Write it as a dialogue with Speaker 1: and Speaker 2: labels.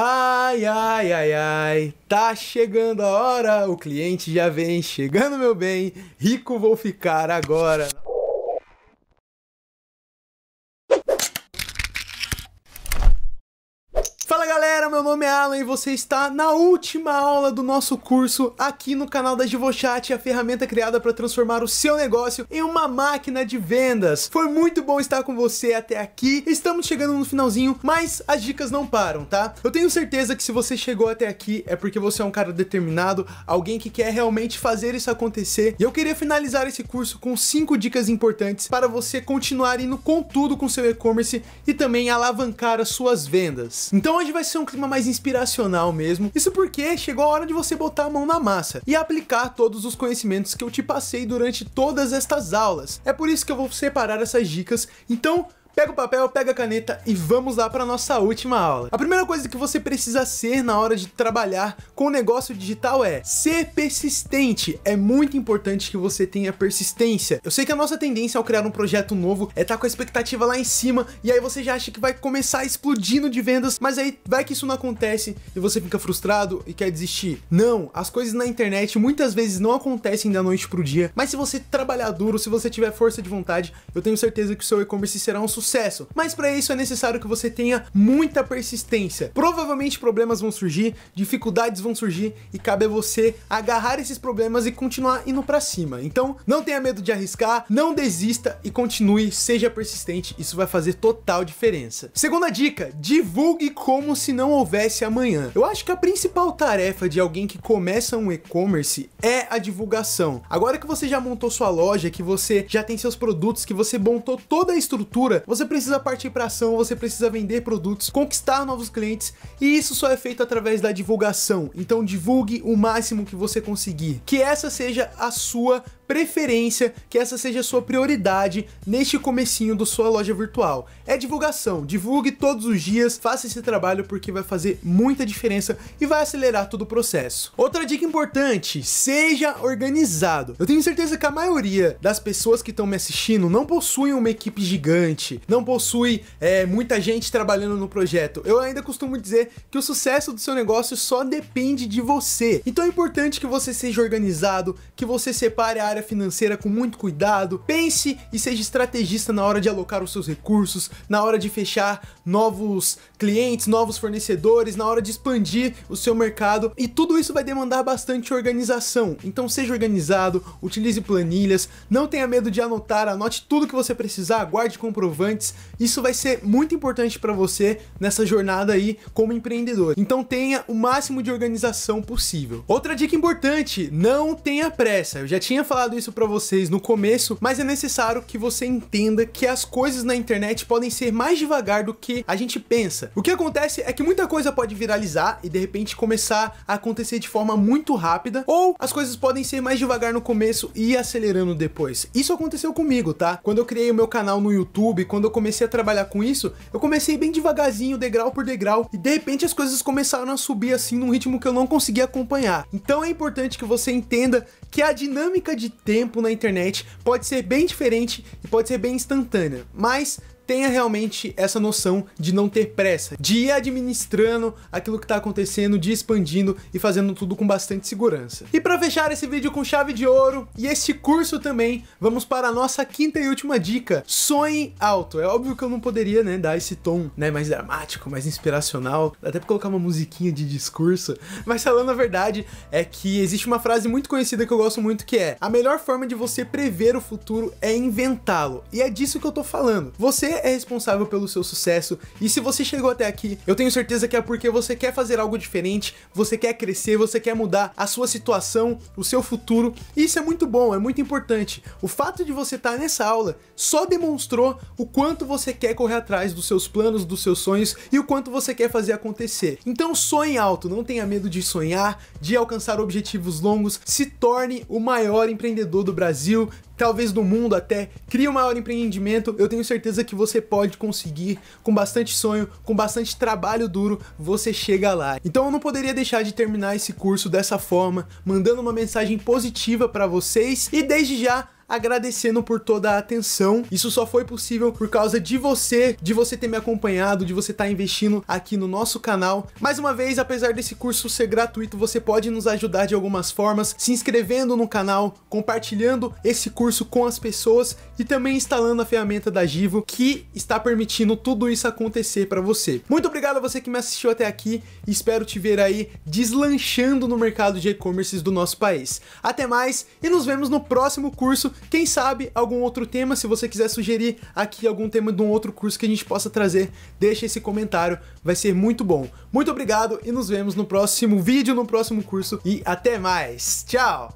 Speaker 1: Ai, ai, ai, ai, tá chegando a hora, o cliente já vem chegando, meu bem, rico vou ficar agora. Galera, meu nome é Alan e você está na última aula do nosso curso aqui no canal da Givochat, a ferramenta criada para transformar o seu negócio em uma máquina de vendas. Foi muito bom estar com você até aqui. Estamos chegando no finalzinho, mas as dicas não param, tá? Eu tenho certeza que se você chegou até aqui é porque você é um cara determinado, alguém que quer realmente fazer isso acontecer. E eu queria finalizar esse curso com cinco dicas importantes para você continuar indo com tudo com seu e-commerce e também alavancar as suas vendas. Então hoje vai ser um mais inspiracional mesmo. Isso porque chegou a hora de você botar a mão na massa e aplicar todos os conhecimentos que eu te passei durante todas estas aulas. É por isso que eu vou separar essas dicas. Então, Pega o papel, pega a caneta e vamos lá para nossa última aula. A primeira coisa que você precisa ser na hora de trabalhar com o negócio digital é ser persistente. É muito importante que você tenha persistência. Eu sei que a nossa tendência ao criar um projeto novo é estar tá com a expectativa lá em cima e aí você já acha que vai começar explodindo de vendas, mas aí vai que isso não acontece e você fica frustrado e quer desistir. Não, as coisas na internet muitas vezes não acontecem da noite pro dia, mas se você trabalhar duro, se você tiver força de vontade, eu tenho certeza que o seu e-commerce será um sucesso sucesso. Mas para isso é necessário que você tenha muita persistência. Provavelmente problemas vão surgir, dificuldades vão surgir e cabe a você agarrar esses problemas e continuar indo para cima. Então, não tenha medo de arriscar, não desista e continue, seja persistente. Isso vai fazer total diferença. Segunda dica: divulgue como se não houvesse amanhã. Eu acho que a principal tarefa de alguém que começa um e-commerce é a divulgação. Agora que você já montou sua loja, que você já tem seus produtos, que você montou toda a estrutura, você precisa partir para ação, você precisa vender produtos, conquistar novos clientes e isso só é feito através da divulgação. Então divulgue o máximo que você conseguir. Que essa seja a sua preferência, que essa seja a sua prioridade neste comecinho da sua loja virtual. É divulgação, divulgue todos os dias, faça esse trabalho porque vai fazer muita diferença e vai acelerar todo o processo. Outra dica importante, seja organizado. Eu tenho certeza que a maioria das pessoas que estão me assistindo não possuem uma equipe gigante, não possui é, muita gente trabalhando no projeto. Eu ainda costumo dizer que o sucesso do seu negócio só depende de você. Então é importante que você seja organizado, que você separe a área área financeira com muito cuidado. Pense e seja estrategista na hora de alocar os seus recursos, na hora de fechar novos clientes, novos fornecedores, na hora de expandir o seu mercado. E tudo isso vai demandar bastante organização. Então seja organizado, utilize planilhas, não tenha medo de anotar, anote tudo que você precisar, guarde comprovantes. Isso vai ser muito importante para você nessa jornada aí como empreendedor. Então tenha o máximo de organização possível. Outra dica importante, não tenha pressa. Eu já tinha falado falado isso para vocês no começo, mas é necessário que você entenda que as coisas na internet podem ser mais devagar do que a gente pensa. O que acontece é que muita coisa pode viralizar e de repente começar a acontecer de forma muito rápida, ou as coisas podem ser mais devagar no começo e acelerando depois. Isso aconteceu comigo, tá? Quando eu criei o meu canal no YouTube, quando eu comecei a trabalhar com isso, eu comecei bem devagarzinho, degrau por degrau, e de repente as coisas começaram a subir assim num ritmo que eu não conseguia acompanhar. Então é importante que você entenda que a dinâmica de tempo na internet. Pode ser bem diferente e pode ser bem instantânea, mas tenha realmente essa noção de não ter pressa, de ir administrando aquilo que está acontecendo, de expandindo e fazendo tudo com bastante segurança. E para fechar esse vídeo com chave de ouro e este curso também, vamos para a nossa quinta e última dica: sonhe alto. É óbvio que eu não poderia, né, dar esse tom, né, mais dramático, mais inspiracional, até para colocar uma musiquinha de discurso, mas falando a verdade é que existe uma frase muito conhecida que eu gosto muito que é: a melhor forma de você prever o futuro é inventá-lo. E é disso que eu tô falando. Você é responsável pelo seu sucesso. E se você chegou até aqui, eu tenho certeza que é porque você quer fazer algo diferente, você quer crescer, você quer mudar a sua situação, o seu futuro. E isso é muito bom, é muito importante. O fato de você estar nessa aula só demonstrou o quanto você quer correr atrás dos seus planos, dos seus sonhos e o quanto você quer fazer acontecer. Então sonhe alto, não tenha medo de sonhar, de alcançar objetivos longos, se torne o maior empreendedor do Brasil, talvez do mundo até, crie um maior empreendimento, eu tenho certeza que você pode conseguir, com bastante sonho, com bastante trabalho duro, você chega lá. Então eu não poderia deixar de terminar esse curso dessa forma, mandando uma mensagem positiva para vocês e desde já agradecendo por toda a atenção. Isso só foi possível por causa de você, de você ter me acompanhado, de você estar tá investindo aqui no nosso canal. Mais uma vez, apesar desse curso ser gratuito, você pode nos ajudar de algumas formas, se inscrevendo no canal, compartilhando esse curso com as pessoas e também instalando a ferramenta da Givo que está permitindo tudo isso acontecer para você. Muito obrigado a você que me assistiu até aqui e espero te ver aí deslanchando no mercado de e-commerce do nosso país. Até mais e nos vemos no próximo curso. Quem sabe algum outro tema, se você quiser sugerir aqui algum tema de um outro curso que a gente possa trazer, deixa esse comentário, vai ser muito bom. Muito obrigado e nos vemos no próximo vídeo, no próximo curso e até mais. Tchau!